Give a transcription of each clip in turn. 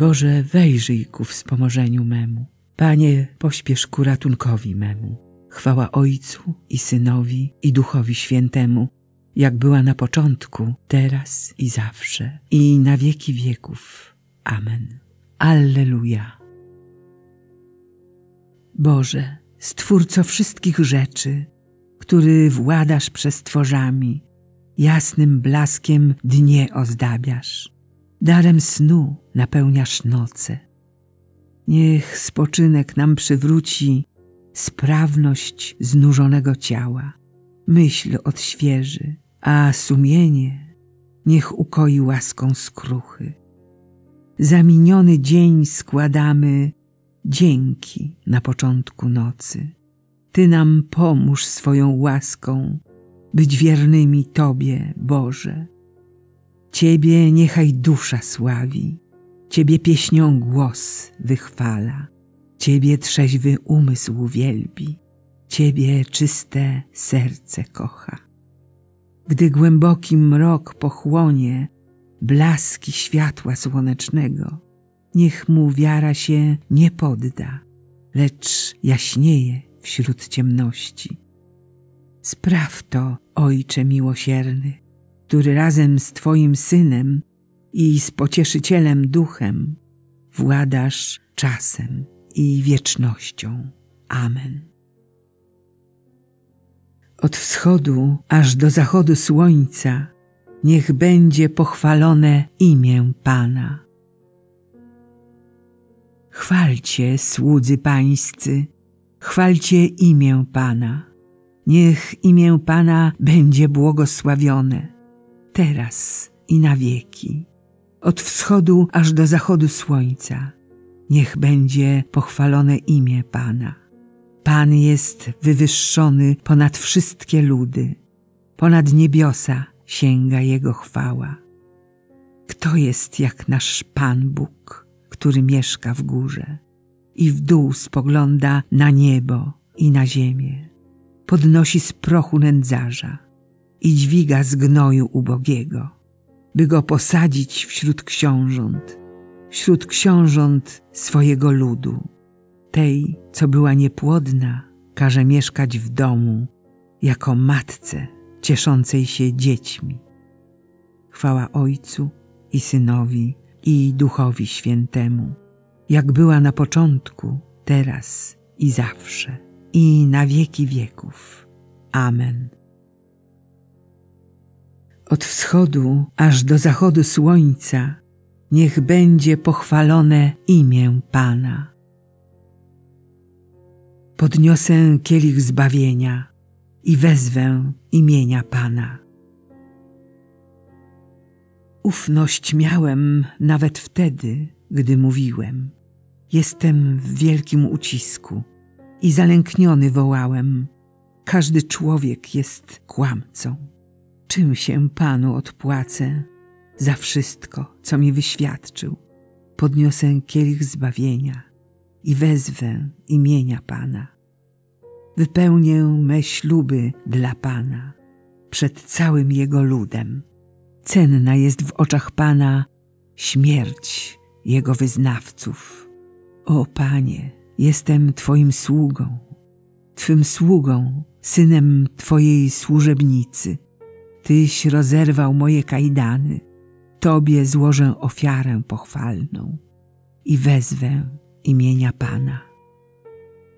Boże, wejrzyj ku wspomożeniu memu. Panie, pośpiesz ku ratunkowi memu. Chwała Ojcu i Synowi i Duchowi Świętemu, jak była na początku, teraz i zawsze, i na wieki wieków. Amen. Alleluja. Boże, Stwórco wszystkich rzeczy, który władasz przestworzami, jasnym blaskiem dnie ozdabiasz, darem snu napełniasz noce. Niech spoczynek nam przywróci sprawność znużonego ciała, myśl odświeży, a sumienie niech ukoi łaską skruchy. Za miniony dzień składamy dzięki na początku nocy. Ty nam pomóż swoją łaską być wiernymi Tobie, Boże. Ciebie niechaj dusza sławi, Ciebie pieśnią głos wychwala, Ciebie trzeźwy umysł wielbi, Ciebie czyste serce kocha. Gdy głęboki mrok pochłonie blaski światła słonecznego, niech mu wiara się nie podda, lecz jaśnieje wśród ciemności. Spraw to, Ojcze miłosierny, który razem z Twoim Synem i z Pocieszycielem Duchem władasz czasem i wiecznością. Amen. Od wschodu aż do zachodu słońca niech będzie pochwalone imię Pana. Chwalcie, słudzy pańscy, chwalcie imię Pana. Niech imię Pana będzie błogosławione, teraz i na wieki. Od wschodu aż do zachodu słońca, niech będzie pochwalone imię Pana. Pan jest wywyższony ponad wszystkie ludy, ponad niebiosa sięga Jego chwała. Kto jest jak nasz Pan Bóg, który mieszka w górze i w dół spogląda na niebo i na ziemię? Podnosi z prochu nędzarza i dźwiga z gnoju ubogiego, by go posadzić wśród książąt, wśród książąt swojego ludu. Tej, co była niepłodna, każe mieszkać w domu jako matce cieszącej się dziećmi. Chwała Ojcu i Synowi i Duchowi Świętemu, jak była na początku, teraz i zawsze, i na wieki wieków. Amen. Od wschodu aż do zachodu słońca niech będzie pochwalone imię Pana. Podniosę kielich zbawienia i wezwę imienia Pana. Ufność miałem nawet wtedy, gdy mówiłem. Jestem w wielkim ucisku i zalękniony wołałem. Każdy człowiek jest kłamcą. Czym się Panu odpłacę za wszystko, co mi wyświadczył? Podniosę kielich zbawienia i wezwę imienia Pana. Wypełnię me śluby dla Pana przed całym Jego ludem Cenna jest w oczach Pana śmierć Jego wyznawców. O Panie, jestem Twoim sługą, Twym sługą, synem Twojej służebnicy. Tyś rozerwał moje kajdany, Tobie złożę ofiarę pochwalną i wezwę imienia Pana.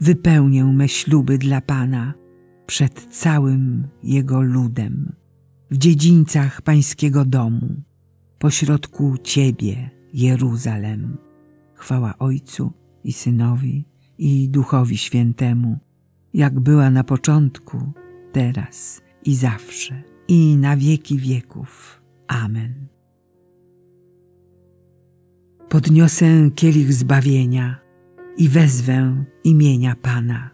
Wypełnię me śluby dla Pana przed całym Jego ludem w dziedzińcach pańskiego domu, pośrodku Ciebie, Jeruzalem. Chwała Ojcu i Synowi i Duchowi Świętemu, jak była na początku, teraz i zawsze, i na wieki wieków. Amen. Podniosę kielich zbawienia i wezwę imienia Pana.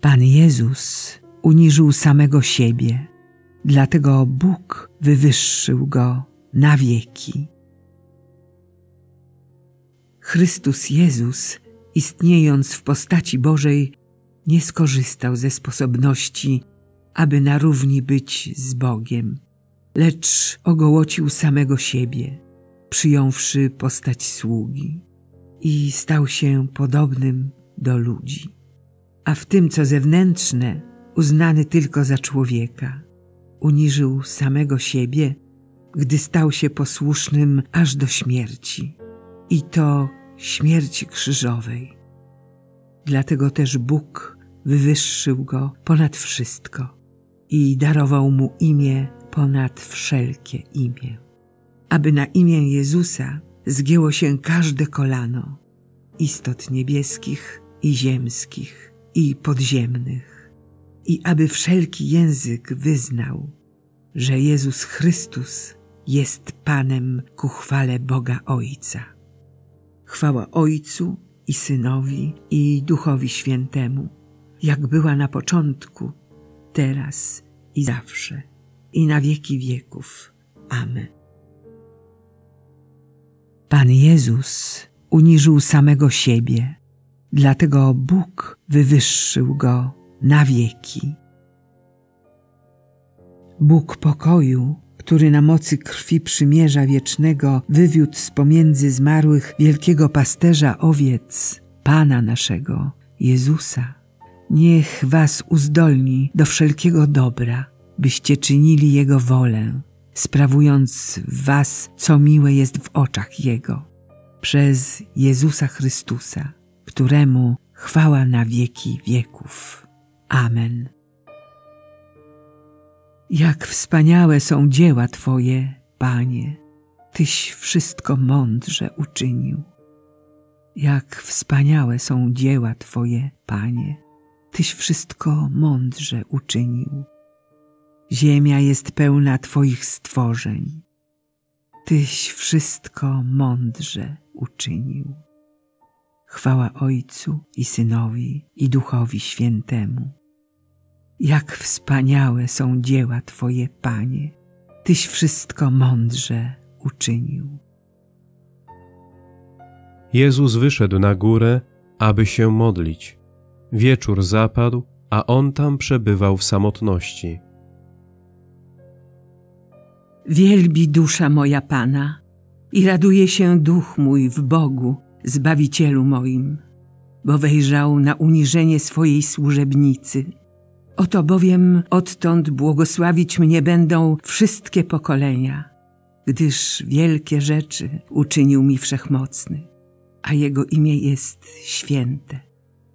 Pan Jezus uniżył samego siebie, dlatego Bóg wywyższył go na wieki. Chrystus Jezus, istniejąc w postaci Bożej, nie skorzystał ze sposobności, aby na równi być z Bogiem, lecz ogołocił samego siebie, przyjąwszy postać sługi i stał się podobnym do ludzi. A w tym, co zewnętrzne, uznany tylko za człowieka, uniżył samego siebie, gdy stał się posłusznym aż do śmierci, i to śmierci krzyżowej. Dlatego też Bóg wywyższył go ponad wszystko i darował mu imię ponad wszelkie imię, aby na imię Jezusa zgięło się każde kolano istot niebieskich i ziemskich i podziemnych, i aby wszelki język wyznał, że Jezus Chrystus jest Panem ku chwale Boga Ojca. Chwała Ojcu i Synowi i Duchowi Świętemu, jak była na początku, teraz i zawsze, i na wieki wieków. Amen. Pan Jezus uniżył samego siebie, dlatego Bóg wywyższył go na wieki. Bóg pokoju, który na mocy krwi przymierza wiecznego wywiódł z pomiędzy zmarłych wielkiego pasterza owiec, Pana naszego, Jezusa, niech was uzdolni do wszelkiego dobra, byście czynili Jego wolę, sprawując w was, co miłe jest w oczach Jego, przez Jezusa Chrystusa, któremu chwała na wieki wieków. Amen. Jak wspaniałe są dzieła Twoje, Panie, Tyś wszystko mądrze uczynił. Jak wspaniałe są dzieła Twoje, Panie, Tyś wszystko mądrze uczynił. Ziemia jest pełna Twoich stworzeń. Tyś wszystko mądrze uczynił. Chwała Ojcu i Synowi i Duchowi Świętemu. Jak wspaniałe są dzieła Twoje, Panie, Tyś wszystko mądrze uczynił. Jezus wyszedł na górę, aby się modlić. Wieczór zapadł, a on tam przebywał w samotności. Wielbi dusza moja Pana i raduje się duch mój w Bogu, Zbawicielu moim, bo wejrzał na uniżenie swojej służebnicy. Oto bowiem odtąd błogosławić mnie będą wszystkie pokolenia, gdyż wielkie rzeczy uczynił mi Wszechmocny, a Jego imię jest święte.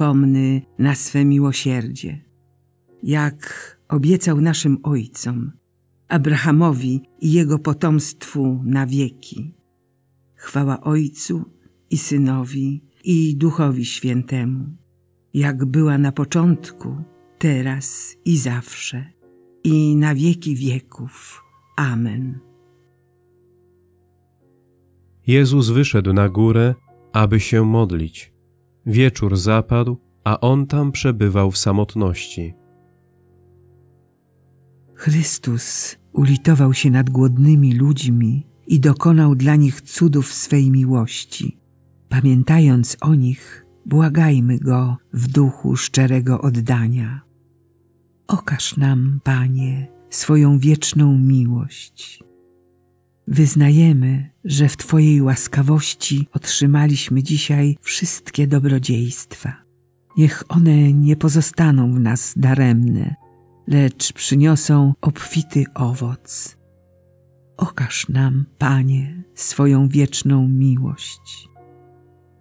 pomny na swe miłosierdzie. Jak obiecał naszym ojcom, Abrahamowi i jego potomstwu na wieki. Chwała Ojcu i Synowi i Duchowi Świętemu, jak była na początku, teraz i zawsze, i na wieki wieków. Amen. Jezus wyszedł na górę, aby się modlić. Wieczór zapadł, a on tam przebywał w samotności. Chrystus ulitował się nad głodnymi ludźmi i dokonał dla nich cudów swej miłości. Pamiętając o nich, błagajmy Go w duchu szczerego oddania. Okaż nam, Panie, swoją wieczną miłość. Wyznajemy, że w Twojej łaskawości otrzymaliśmy dzisiaj wszystkie dobrodziejstwa. Niech one nie pozostaną w nas daremne, lecz przyniosą obfity owoc. Okaż nam, Panie, swoją wieczną miłość.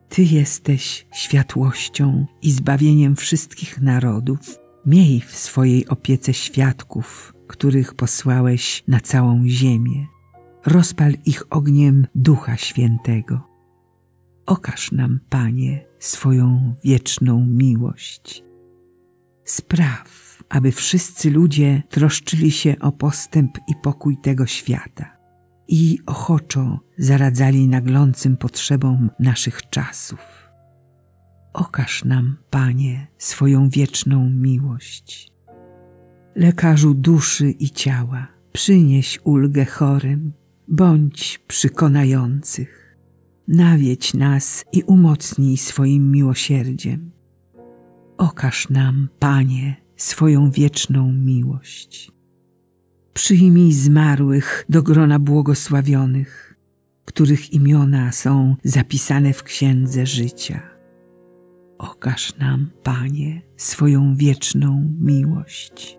Ty jesteś światłością i zbawieniem wszystkich narodów. Miej w swojej opiece świadków, których posłałeś na całą ziemię. Rozpal ich ogniem Ducha Świętego. Okaż nam, Panie, swoją wieczną miłość. Spraw, aby wszyscy ludzie troszczyli się o postęp i pokój tego świata i ochoczo zaradzali naglącym potrzebom naszych czasów. Okaż nam, Panie, swoją wieczną miłość. Lekarzu duszy i ciała, przynieś ulgę chorym, bądź przekonających. Nawiedź nas i umocnij swoim miłosierdziem. Okaż nam, Panie, swoją wieczną miłość. Przyjmij zmarłych do grona błogosławionych, których imiona są zapisane w księdze życia. Okaż nam, Panie, swoją wieczną miłość.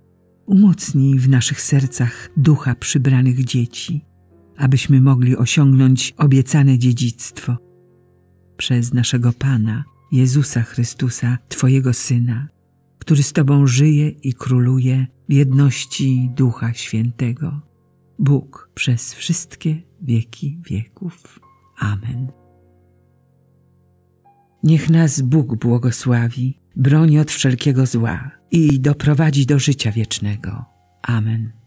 Umocnij w naszych sercach ducha przybranych dzieci, abyśmy mogli osiągnąć obiecane dziedzictwo. Przez naszego Pana, Jezusa Chrystusa, Twojego Syna, który z Tobą żyje i króluje w jedności Ducha Świętego. Bóg przez wszystkie wieki wieków. Amen. Niech nas Bóg błogosławi, broni od wszelkiego zła i doprowadzi do życia wiecznego. Amen.